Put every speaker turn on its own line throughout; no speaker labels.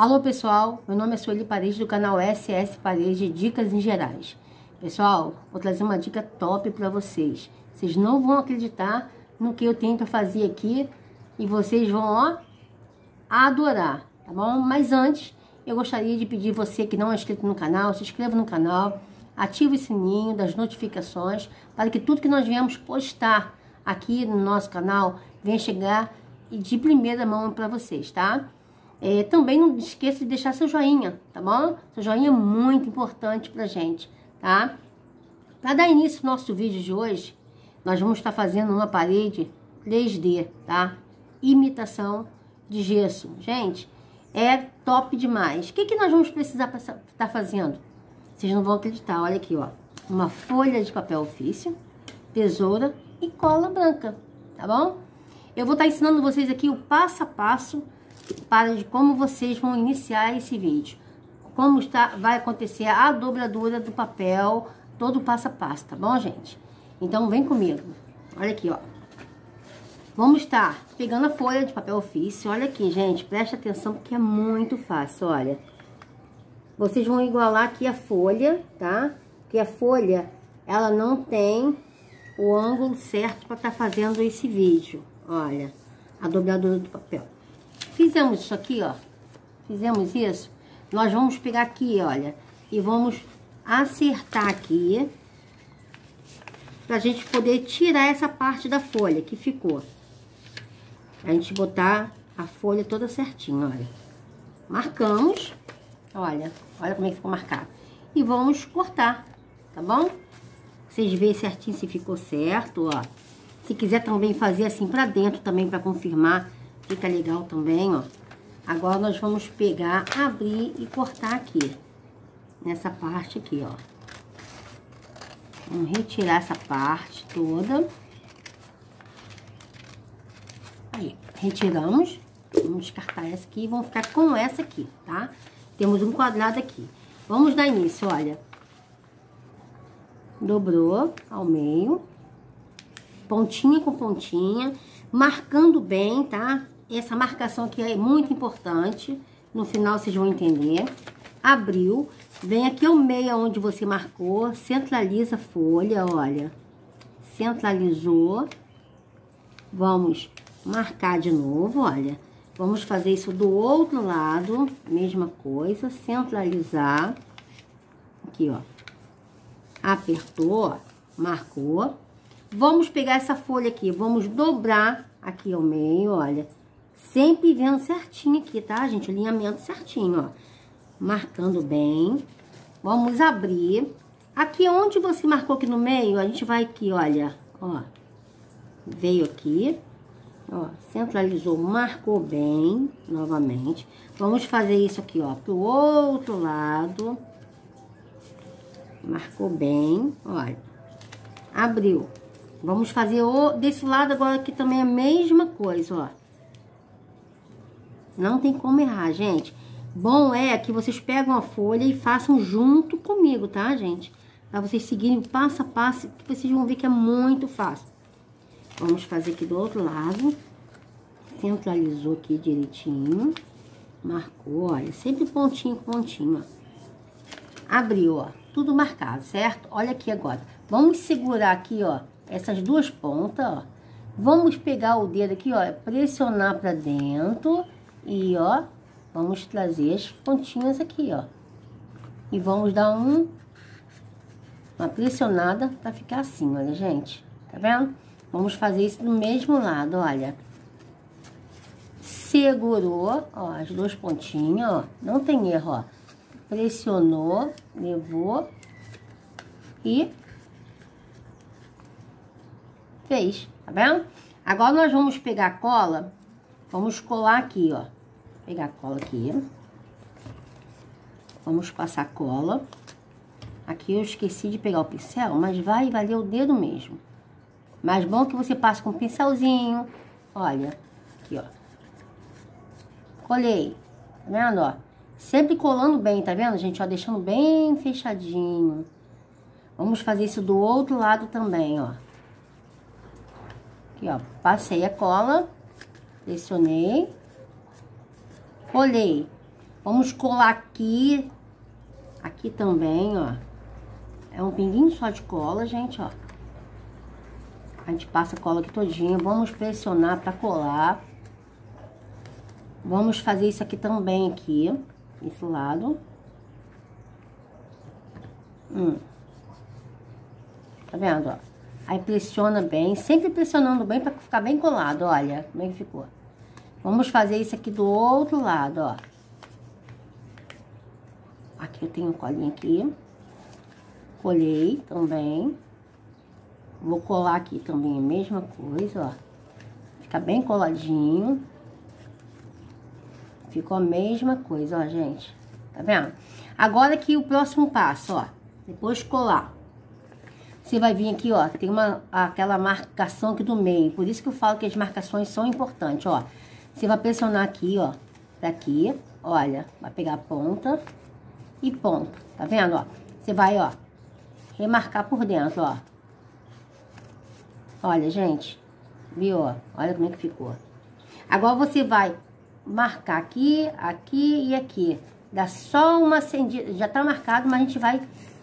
Alô pessoal, meu nome é Sueli Paredes do canal SS Paredes Dicas em Gerais. Pessoal, vou trazer uma dica top para vocês. Vocês não vão acreditar no que eu para fazer aqui e vocês vão, ó, adorar, tá bom? Mas antes, eu gostaria de pedir você que não é inscrito no canal, se inscreva no canal, ative o sininho das notificações para que tudo que nós viemos postar aqui no nosso canal venha chegar de primeira mão para vocês, tá? É, também não esqueça de deixar seu joinha, tá bom? Seu joinha é muito importante pra gente, tá? Para dar início ao nosso vídeo de hoje, nós vamos estar fazendo uma parede 3D, tá? Imitação de gesso. Gente, é top demais. O que, que nós vamos precisar estar tá fazendo? Vocês não vão acreditar, olha aqui, ó. Uma folha de papel ofício, tesoura e cola branca, tá bom? Eu vou estar ensinando vocês aqui o passo a passo para de como vocês vão iniciar esse vídeo. Como está, vai acontecer a dobradura do papel, todo passo a passo, tá bom, gente? Então, vem comigo. Olha aqui, ó. Vamos estar pegando a folha de papel ofício. Olha aqui, gente, preste atenção porque é muito fácil, olha. Vocês vão igualar aqui a folha, tá? Porque a folha, ela não tem o ângulo certo para estar tá fazendo esse vídeo. Olha, a dobradura do papel. Fizemos isso aqui, ó. Fizemos isso. Nós vamos pegar aqui, olha. E vamos acertar aqui. Pra gente poder tirar essa parte da folha que ficou. A gente botar a folha toda certinho, olha. Marcamos. Olha, olha como é que ficou marcado. E vamos cortar, tá bom? Vocês veem certinho se ficou certo, ó. Se quiser também fazer assim pra dentro também, pra confirmar Fica legal também, ó. Agora nós vamos pegar, abrir e cortar aqui. Nessa parte aqui, ó. Vamos retirar essa parte toda. Aí, retiramos. Vamos descartar essa aqui e vamos ficar com essa aqui, tá? Temos um quadrado aqui. Vamos dar início, olha. Dobrou ao meio. Pontinha com pontinha. Marcando bem, tá? Essa marcação aqui é muito importante. No final vocês vão entender. Abriu. Vem aqui ao meio onde você marcou. Centraliza a folha, olha. Centralizou. Vamos marcar de novo, olha. Vamos fazer isso do outro lado. Mesma coisa. Centralizar. Aqui, ó. Apertou. Marcou. Vamos pegar essa folha aqui. Vamos dobrar aqui ao meio, olha Sempre vendo certinho aqui, tá, gente? O alinhamento certinho, ó. Marcando bem. Vamos abrir. Aqui onde você marcou aqui no meio, a gente vai aqui, olha, ó. Veio aqui, ó, centralizou, marcou bem, novamente. Vamos fazer isso aqui, ó, pro outro lado. Marcou bem, olha. Abriu. Vamos fazer o, desse lado agora aqui também é a mesma coisa, ó. Não tem como errar, gente. Bom é que vocês pegam a folha e façam junto comigo, tá, gente? Pra vocês seguirem passo a passo, que vocês vão ver que é muito fácil. Vamos fazer aqui do outro lado. Centralizou aqui direitinho. Marcou, olha, sempre pontinho pontinho, ó. Abriu, ó, tudo marcado, certo? Olha aqui agora. Vamos segurar aqui, ó, essas duas pontas, ó. Vamos pegar o dedo aqui, ó, pressionar pra dentro e, ó, vamos trazer as pontinhas aqui, ó. E vamos dar um, uma pressionada pra ficar assim, olha, gente. Tá vendo? Vamos fazer isso do mesmo lado, olha. Segurou, ó, as duas pontinhas, ó. Não tem erro, ó. Pressionou, levou e fez, tá vendo? Agora nós vamos pegar a cola Vamos colar aqui, ó. Pegar a cola aqui. Vamos passar cola. Aqui eu esqueci de pegar o pincel, mas vai valer o dedo mesmo. Mais bom que você passe com um pincelzinho. Olha, aqui, ó. Colei. Tá vendo, ó? Sempre colando bem, tá vendo, gente? Ó, deixando bem fechadinho. Vamos fazer isso do outro lado também, ó. Aqui, ó. Passei a cola. Pressionei. Colhei. Vamos colar aqui, aqui também, ó. É um pinguinho só de cola, gente, ó. A gente passa a cola aqui todinho. Vamos pressionar pra colar. Vamos fazer isso aqui também, aqui. Esse lado. Hum. Tá vendo, ó? Aí pressiona bem, sempre pressionando bem pra ficar bem colado, olha como é que ficou. Vamos fazer isso aqui do outro lado, ó. Aqui eu tenho colinha aqui. Colhei também. Vou colar aqui também a mesma coisa, ó. Fica bem coladinho. Ficou a mesma coisa, ó, gente. Tá vendo? Agora aqui o próximo passo, ó. Depois colar. Você vai vir aqui, ó, tem uma, aquela marcação aqui do meio. Por isso que eu falo que as marcações são importantes, ó. Você vai pressionar aqui, ó, daqui, olha, vai pegar a ponta e ponta, tá vendo, ó? Você vai, ó, remarcar por dentro, ó. Olha, gente, viu, ó? Olha como é que ficou. Agora você vai marcar aqui, aqui e aqui. Dá só uma acendida, já tá marcado, mas a gente vai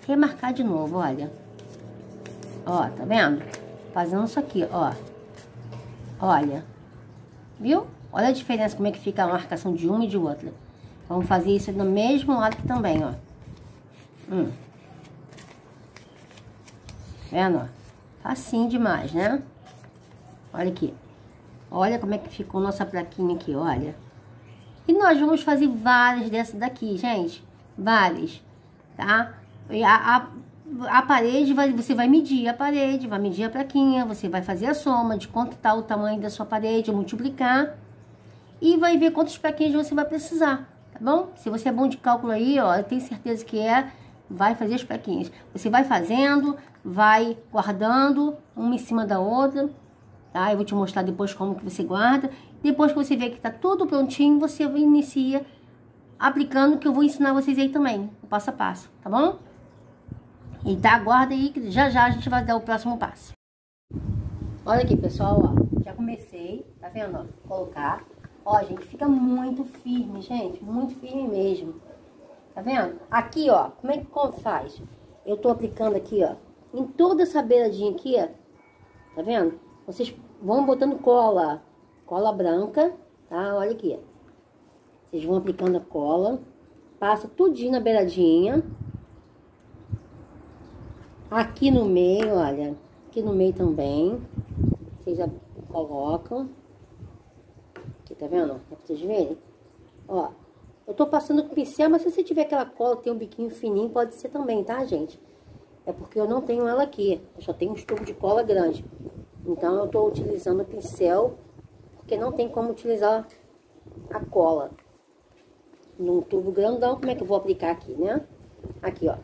remarcar de novo, olha. Ó, tá vendo? Fazendo isso aqui, ó. Olha. Viu? Olha a diferença, como é que fica a marcação de uma e de outra. Vamos fazer isso no mesmo lado aqui também, ó. Hum. Vendo, ó? Facinho demais, né? Olha aqui. Olha como é que ficou nossa plaquinha aqui, olha. E nós vamos fazer várias dessas daqui, gente. Várias, tá? E a, a, a parede, vai, você vai medir a parede, vai medir a plaquinha, você vai fazer a soma de quanto tá o tamanho da sua parede, multiplicar. E vai ver quantos plaquinhas você vai precisar, tá bom? Se você é bom de cálculo aí, ó, eu tenho certeza que é, vai fazer as plaquinhas. Você vai fazendo, vai guardando uma em cima da outra, tá? Eu vou te mostrar depois como que você guarda. Depois que você vê que tá tudo prontinho, você inicia aplicando que eu vou ensinar vocês aí também, o passo a passo, tá bom? E tá, aguarda aí que já já a gente vai dar o próximo passo. Olha aqui, pessoal, ó. Já comecei, tá vendo, ó? Colocar. Ó, gente, fica muito firme, gente. Muito firme mesmo. Tá vendo? Aqui, ó, como é que faz? Eu tô aplicando aqui, ó. Em toda essa beiradinha aqui, ó. Tá vendo? Vocês vão botando cola. Cola branca, tá? Olha aqui. Vocês vão aplicando a cola. Passa tudinho na beiradinha. Aqui no meio, olha, aqui no meio também, vocês já colocam. Tá vendo? Pra vocês verem. Ó, eu tô passando com pincel, mas se você tiver aquela cola, tem um biquinho fininho, pode ser também, tá, gente? É porque eu não tenho ela aqui, eu só tenho um tubo de cola grande. Então, eu tô utilizando o pincel, porque não tem como utilizar a cola. Num tubo grandão, como é que eu vou aplicar aqui, né? Aqui, ó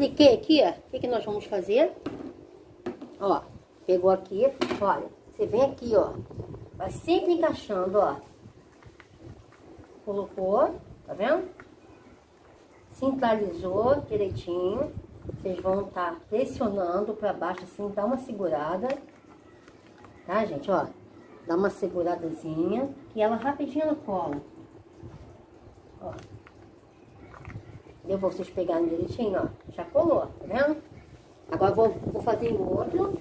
apliquei aqui, ó, o que, que nós vamos fazer? Ó, pegou aqui, olha, você vem aqui, ó, vai sempre encaixando, ó. Colocou, tá vendo? Centralizou direitinho. Vocês vão estar tá pressionando pra baixo assim, dá uma segurada. Tá, gente, ó? Dá uma seguradazinha, que ela rapidinho ela cola. Ó. Deu pra vocês pegarem direitinho, ó. Já colou, tá vendo? Agora vou, vou fazer o outro.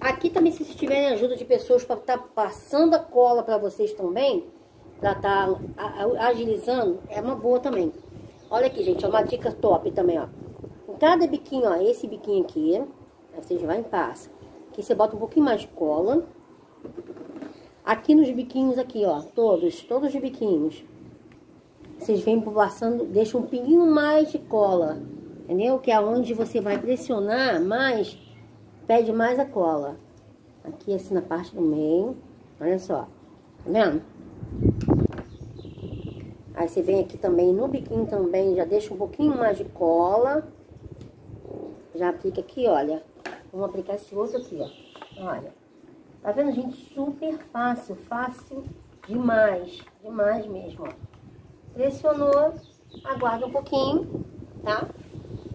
Aqui também, se vocês tiverem ajuda de pessoas para estar tá passando a cola para vocês também, para estar tá agilizando, é uma boa também. Olha aqui, gente, é uma dica top também, ó. Em cada biquinho, ó, esse biquinho aqui, vocês vão e passa. Aqui você bota um pouquinho mais de cola. Aqui nos biquinhos aqui, ó, todos, todos os biquinhos vocês vêm passando, deixa um pinguinho mais de cola, entendeu? Que é onde você vai pressionar mais, pede mais a cola. Aqui assim na parte do meio, olha só, tá vendo? Aí você vem aqui também no biquinho também, já deixa um pouquinho mais de cola. Já aplica aqui, olha. Vamos aplicar esse outro aqui, ó. Olha. Tá vendo, gente? Super fácil, fácil demais, demais mesmo, ó. Pressionou, aguarda um pouquinho, tá?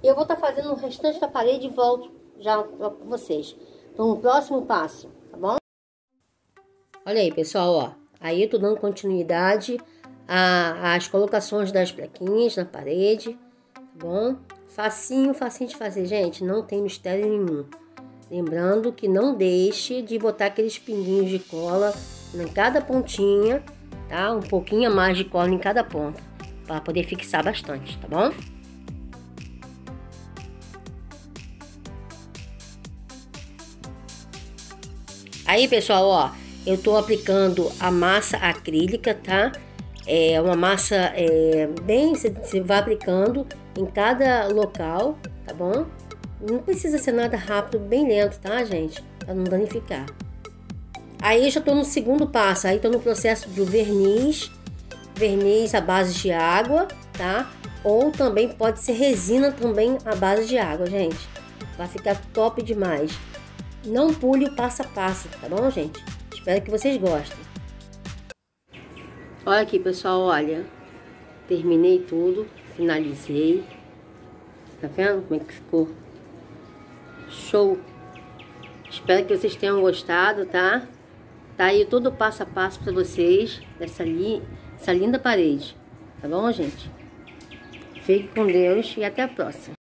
Eu vou estar tá fazendo o restante da parede e volto já com vocês. Então, o próximo passo, tá bom? Olha aí, pessoal, ó. Aí eu tô dando continuidade as colocações das plaquinhas na parede, tá bom? Facinho, facinho de fazer, gente, não tem mistério nenhum. Lembrando que não deixe de botar aqueles pinguinhos de cola em cada pontinha, tá? Um pouquinho a mais de cola em cada ponta, para poder fixar bastante, tá bom? Aí, pessoal, ó, eu tô aplicando a massa acrílica, tá? É uma massa é, bem, você vai aplicando em cada local, tá bom? Não precisa ser nada rápido, bem lento, tá, gente? Pra não danificar. Aí já tô no segundo passo, aí tô no processo do verniz, verniz à base de água, tá? Ou também pode ser resina também à base de água, gente. Vai ficar top demais. Não pule o passo a passo, tá bom, gente? Espero que vocês gostem. Olha aqui, pessoal, olha. Terminei tudo, finalizei. Tá vendo como é que ficou? Show! Espero que vocês tenham gostado, tá? Tá aí todo passo a passo para vocês dessa li essa linda parede. Tá bom, gente? Fique com Deus e até a próxima.